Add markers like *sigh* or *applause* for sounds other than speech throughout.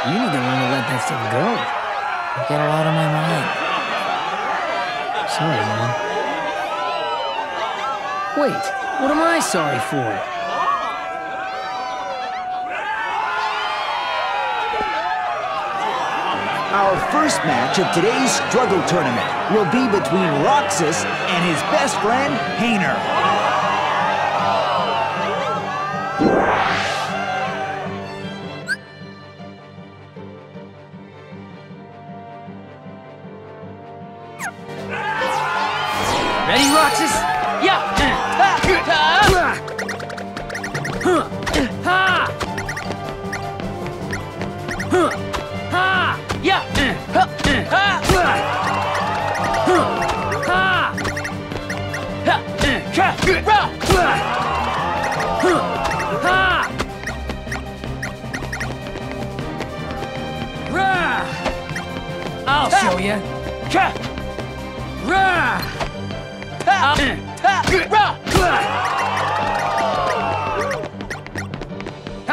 You need to learn to let that stuff go. I got a lot on my mind. Sorry, man. Wait, what am I sorry for? Our first match of today's Struggle Tournament will be between Roxas and his best friend, Hayner.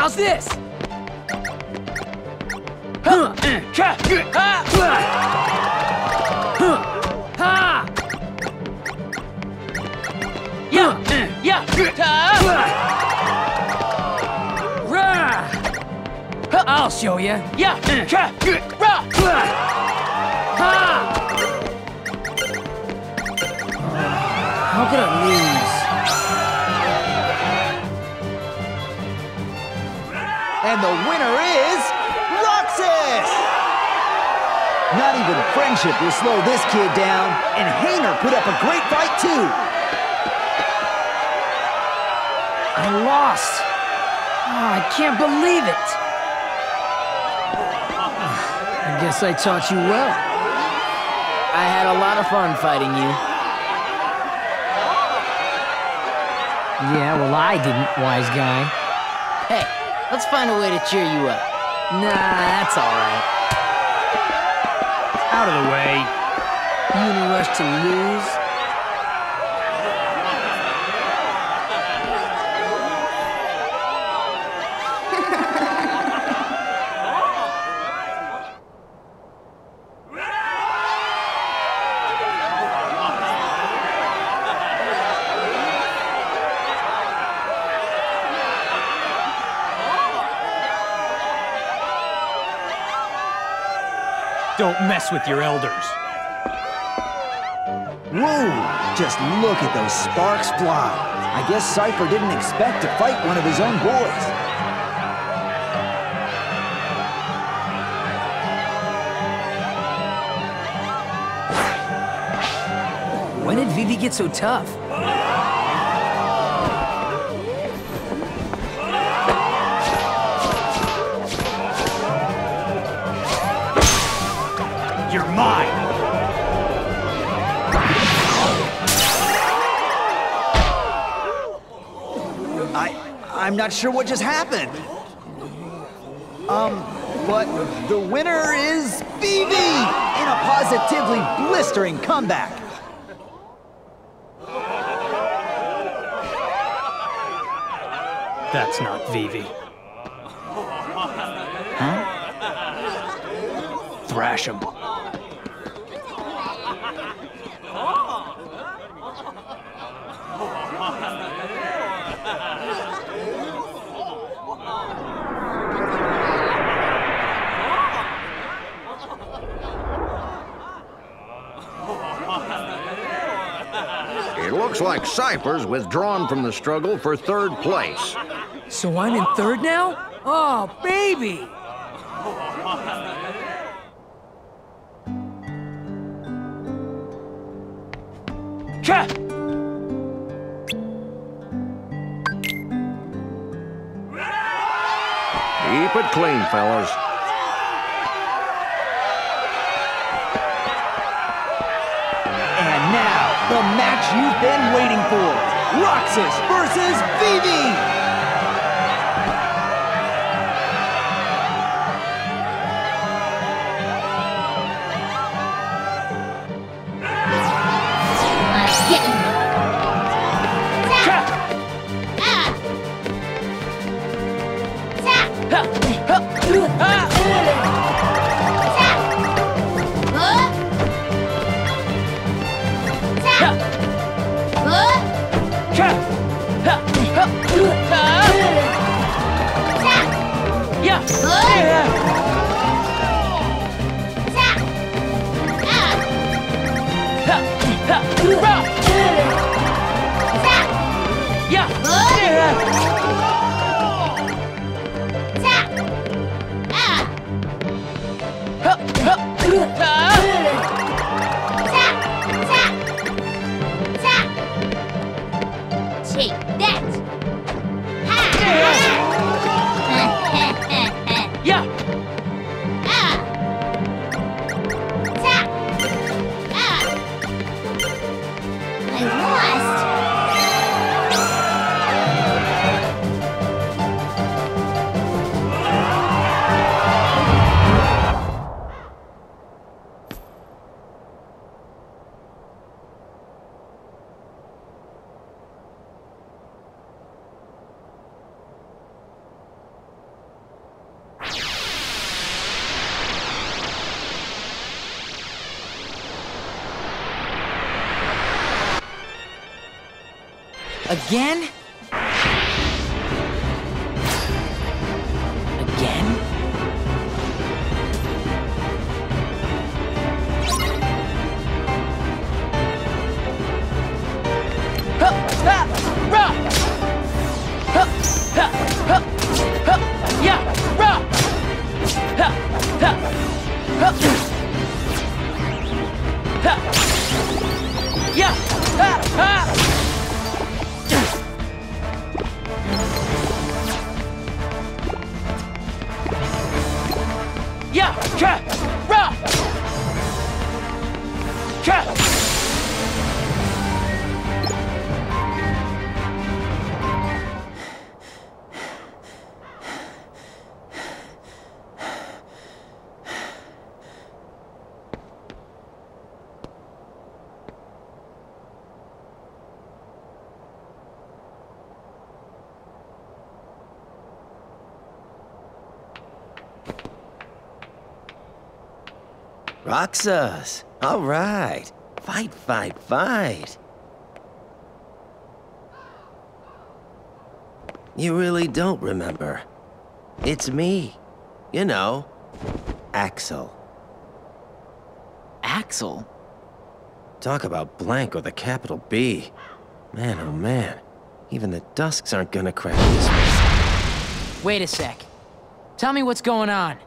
How's this? I'll show you. Yeah. And the winner is Roxas! Not even friendship will slow this kid down, and Hayner put up a great fight too. I lost. Oh, I can't believe it. Ah, I guess I taught you well. I had a lot of fun fighting you. Yeah, well, I didn't, wise guy. Hey, let's find a way to cheer you up. Nah, that's all right. Out of the way. You in a rush to lose? Don't mess with your elders. Whoa! Just look at those sparks fly. I guess Seifer didn't expect to fight one of his own boys. When did Vivi get so tough? Mine. I, I'm not sure what just happened. Um, but the winner is Vivi in a positively blistering comeback. That's not Vivi. Huh? Thrash him. It looks like Seifer's withdrawn from the struggle for third place. So I'm in third now? Oh, baby! Cha! Keep it clean, fellas. And now, the match you've been waiting for. Roxas versus Vivi! Ha! Ha! Yeah! Ha! Ha! Roxas! All right. Fight, fight, fight. You really don't remember. It's me. You know, Axel. Axel? Talk about blank with a capital B. Man, oh man. Even the Dusks aren't gonna crack this one. Wait a sec. Tell me what's going on.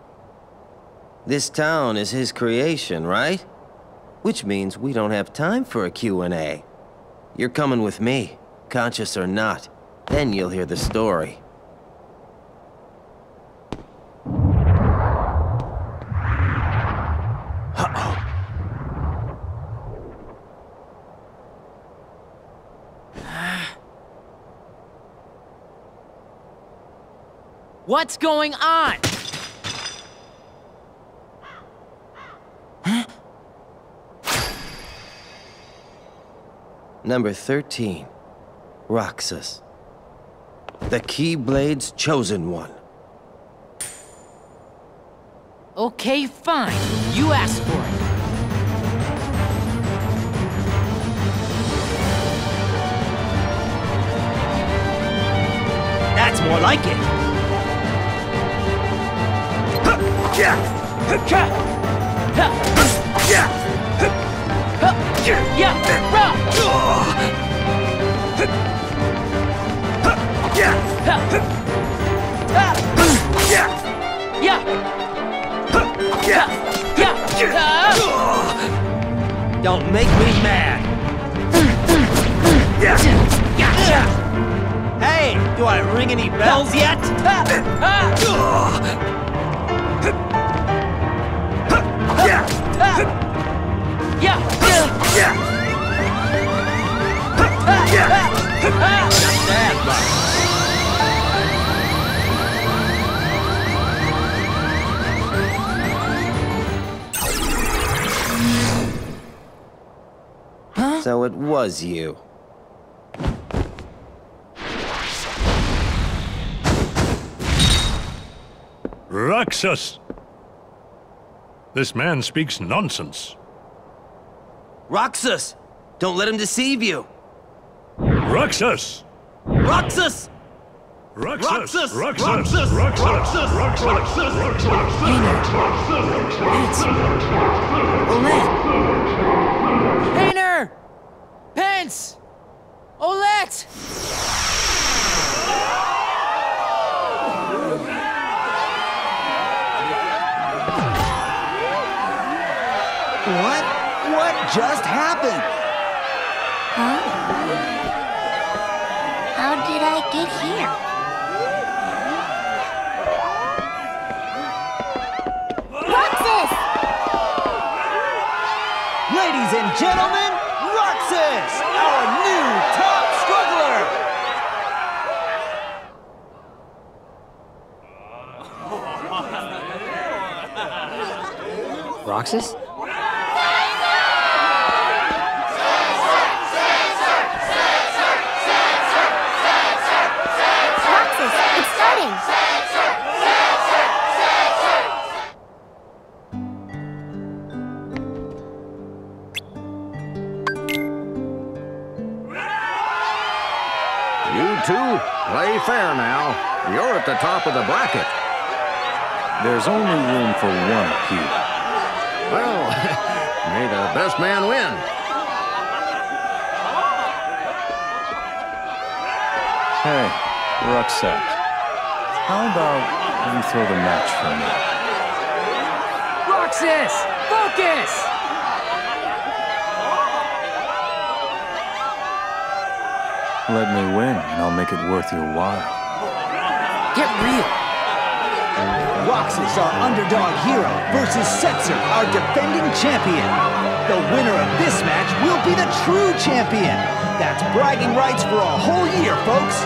This town is his creation, right? Which means we don't have time for a Q&A. You're coming with me, conscious or not. Then you'll hear the story. *sighs* What's going on? Number 13, Roxas. The Keyblade's chosen one. Okay, fine. You asked for it. That's more like it. Ka! Ha! Ha! Yeah! Ra! Ha! Yeah! Yeah! Ha! Don't make me mad. Hey, do I ring any bells yet? So it was you. Roxas! This man speaks nonsense. Roxas! Don't let him deceive you! Roxas! Roxas! Roxas! Roxas! Roxas! Roxas! Roxas! Roxas! Roxas! Olette! Hayner! Pence! Olette! What? What just happened? Get here? Roxas! Ladies and gentlemen, Roxas, our new top struggler! Roxas? Roxas, fair now. You're at the top of the bracket. There's only room for one cube. Well, *laughs* may the best man win. Hey, Roxas. How about you throw the match for me? Roxas! Focus! Let me win, and I'll make it worth your while. Get real! Roxas, our underdog hero, versus Setzer, our defending champion. The winner of this match will be the true champion. That's bragging rights for a whole year, folks.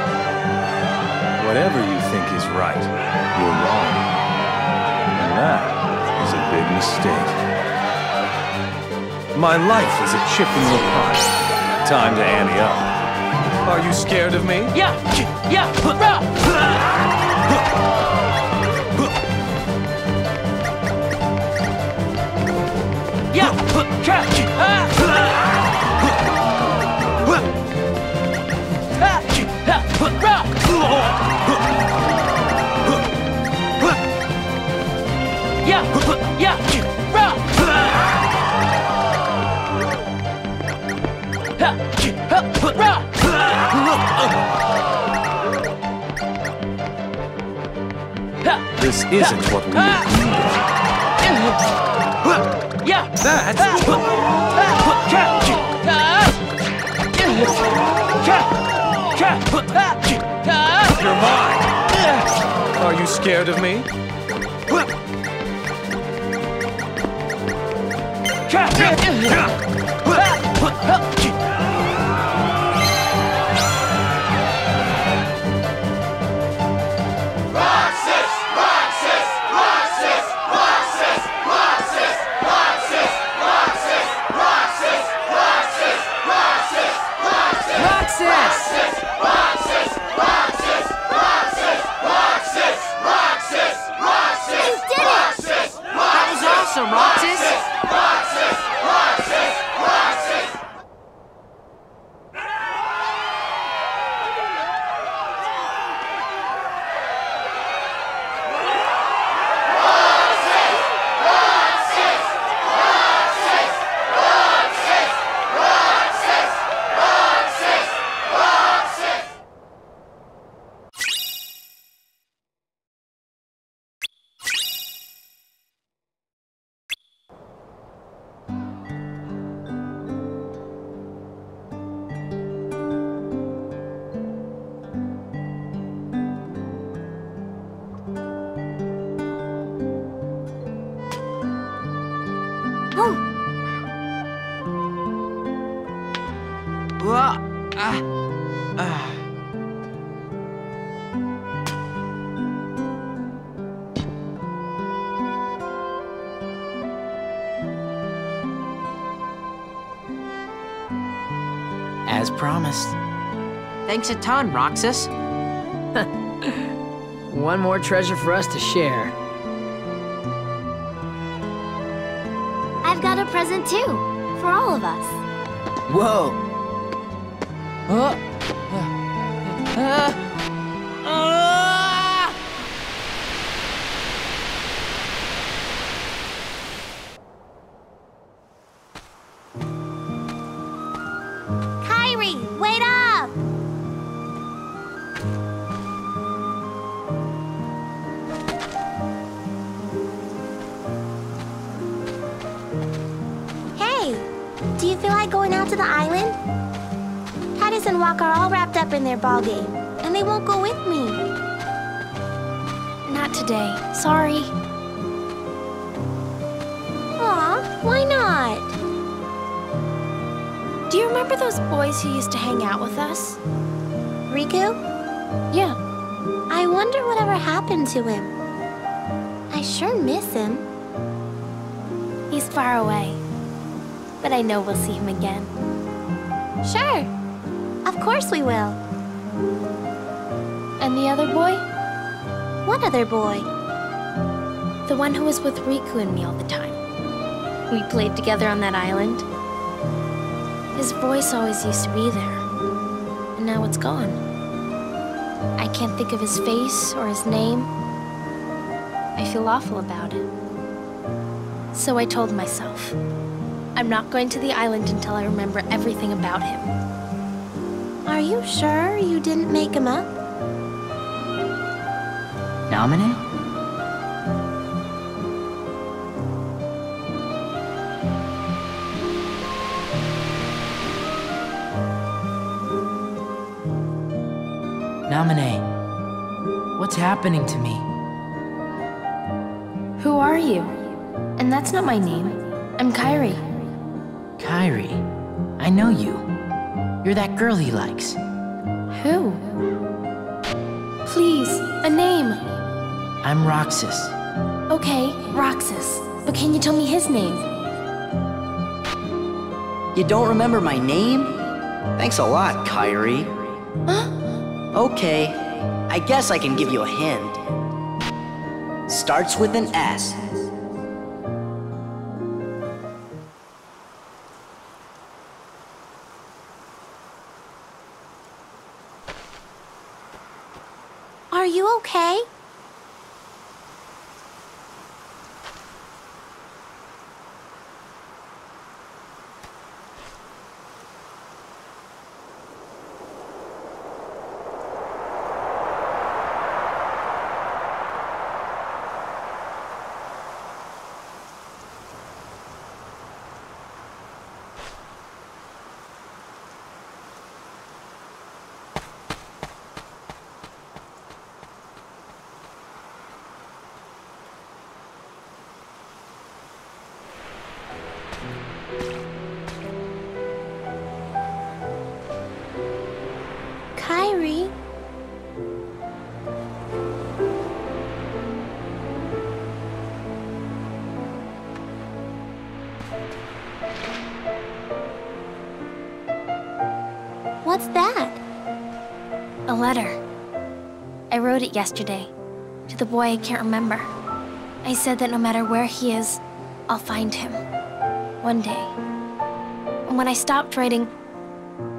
Whatever you think is right, you're wrong. And that is a big mistake. My life is a chip in your pot. Time to ante up. Are you scared of me? Yeah! Yeah! Yeah! Ah! Yeah! Yeah! This isn't what we on. Yeah! That's You're mine. Are you scared of me? That As promised. Thanks a ton, Roxas. *laughs* One more treasure for us to share. I've got a present too, for all of us. Whoa. Oh, Kairi, do you feel like going out to the island? Tidus and Walk are all wrapped up in their ball game, and they won't go with me. Not today. Sorry. Aw, why not? Do you remember those boys who used to hang out with us? Riku? Yeah. I wonder whatever happened to him. I sure miss him. He's far away. But I know we'll see him again. Sure. Of course we will. And the other boy? What other boy? The one who was with Riku and me all the time. We played together on that island. His voice always used to be there. And now it's gone. I can't think of his face or his name. I feel awful about it. So I told myself, I'm not going to the island until I remember everything about him. Are you sure you didn't make him up? Namine? Namine. What's happening to me? Who are you? And that's not my name. I'm Kairi. Kairi. I know you. You're that girl he likes. Who? Please, a name. I'm Roxas. Okay, Roxas. But can you tell me his name? You don't remember my name? Thanks a lot, Kairi. Huh? Okay, I guess I can give you a hint. Starts with an S. okay? Letter. I wrote it yesterday. To the boy I can't remember. I said that no matter where he is, I'll find him. One day. And when I stopped writing,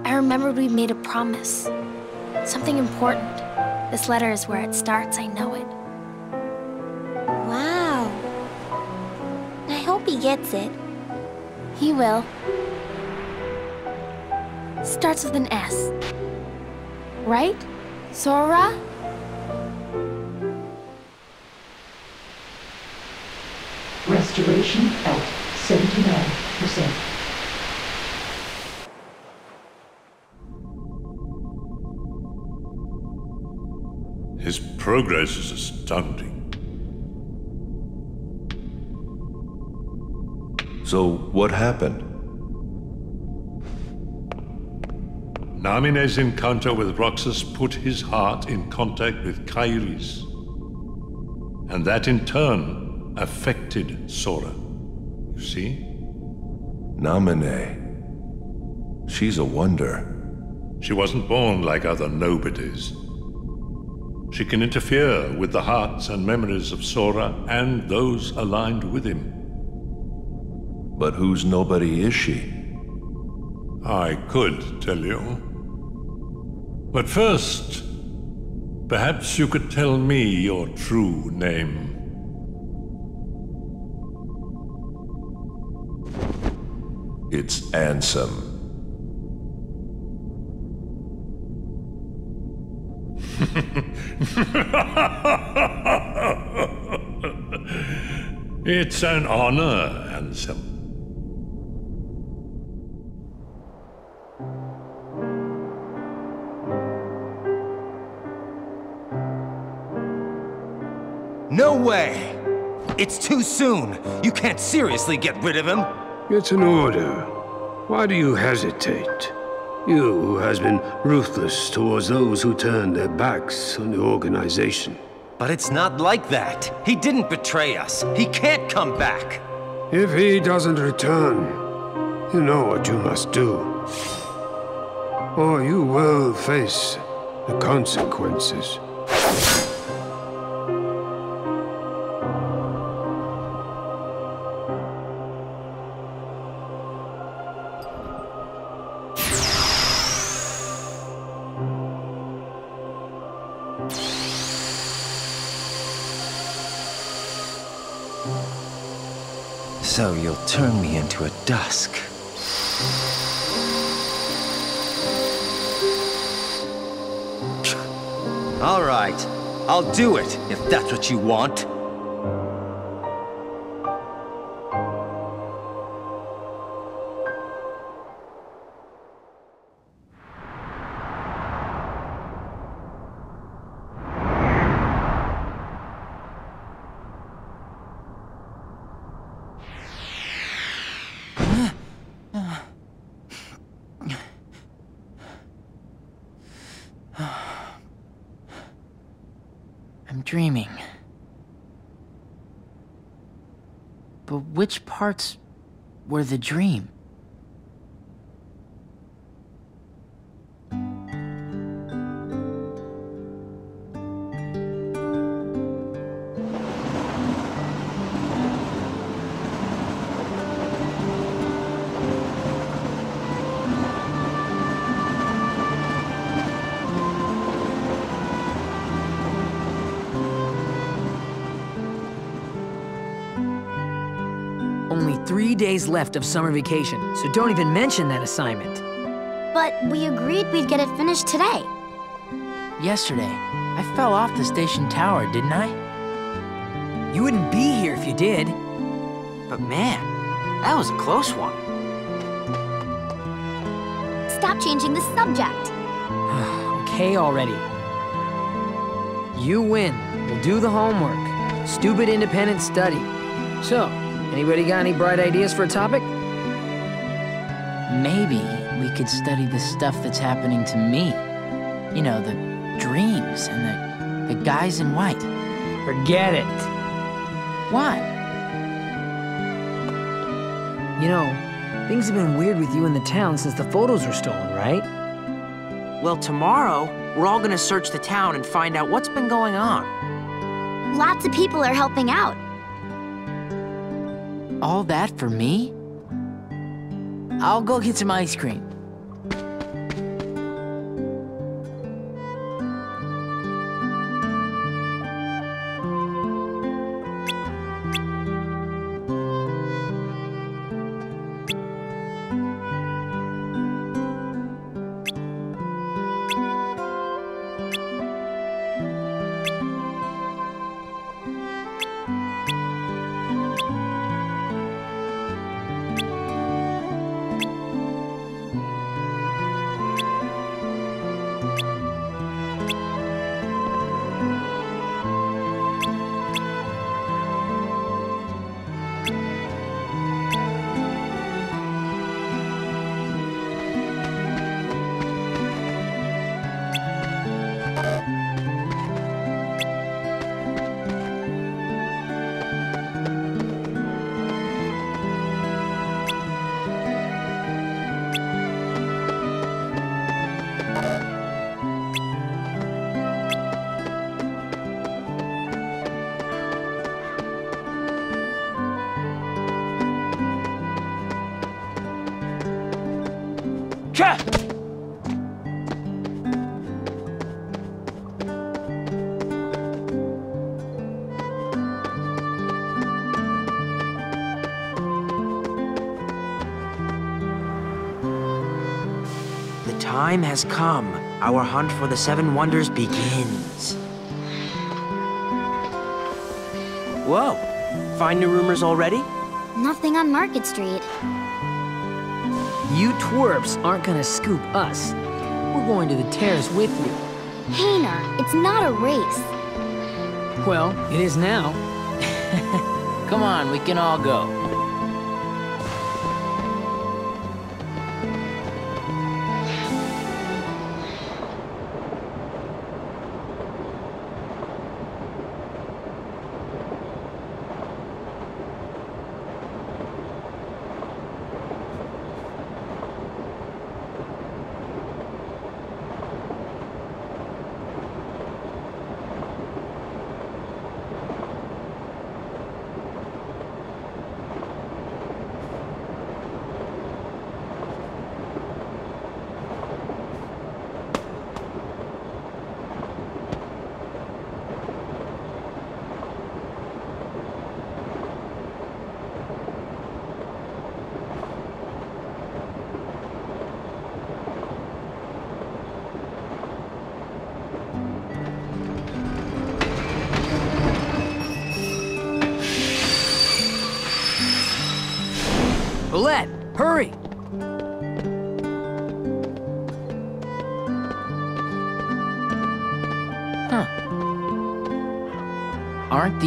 I remembered we made a promise. Something important. This letter is where it starts, I know it. Wow. I hope he gets it. He will. Starts with an S. Right? Sora? Restoration at 79%. His progress is astounding. So, what happened? Namine's encounter with Roxas put his heart in contact with Kairi's. And that in turn affected Sora. You see? Namine. She's a wonder. She wasn't born like other nobodies. She can interfere with the hearts and memories of Sora and those aligned with him. But whose nobody is she? I could tell you. But first, perhaps you could tell me your true name. It's Ansem. *laughs* it's an honor, Ansem. No way! It's too soon. You can't seriously get rid of him. It's an order. Why do you hesitate? You who has been ruthless towards those who turned their backs on the organization. But it's not like that. He didn't betray us. He can't come back. If he doesn't return, you know what you must do. Or you will face the consequences. Turn me into a dusk. All right, I'll do it if that's what you want. Dreaming. But which parts were the dream? Only three days left of summer vacation, so don't even mention that assignment. But we agreed we'd get it finished today. Yesterday, I fell off the station tower, didn't I? You wouldn't be here if you did. But man, that was a close one. Stop changing the subject. *sighs* okay already. You win. We'll do the homework. Stupid independent study. So, anybody got any bright ideas for a topic? Maybe we could study the stuff that's happening to me. You know, the dreams and the, the guys in white. Forget it. Why? You know, things have been weird with you in the town since the photos were stolen, right? Well, tomorrow, we're all gonna search the town and find out what's been going on. Lots of people are helping out. All that for me? I'll go get some ice cream. Time has come. Our hunt for the Seven Wonders begins. Whoa! Find new rumors already? Nothing on Market Street. You twerps aren't gonna scoop us. We're going to the terrace with you. Hayner, it's not a race. Well, it is now. *laughs* Come on, we can all go.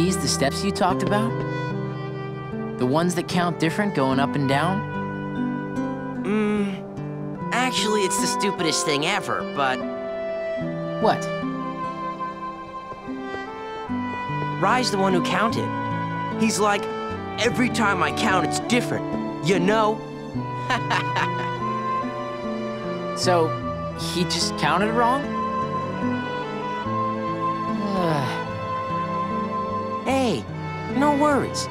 These the steps you talked about? The ones that count different going up and down? Mmm. Actually, it's the stupidest thing ever, but. What? Rai's the one who counted. He's like, every time I count, it's different. You know? *laughs* so, he just counted wrong? No worries.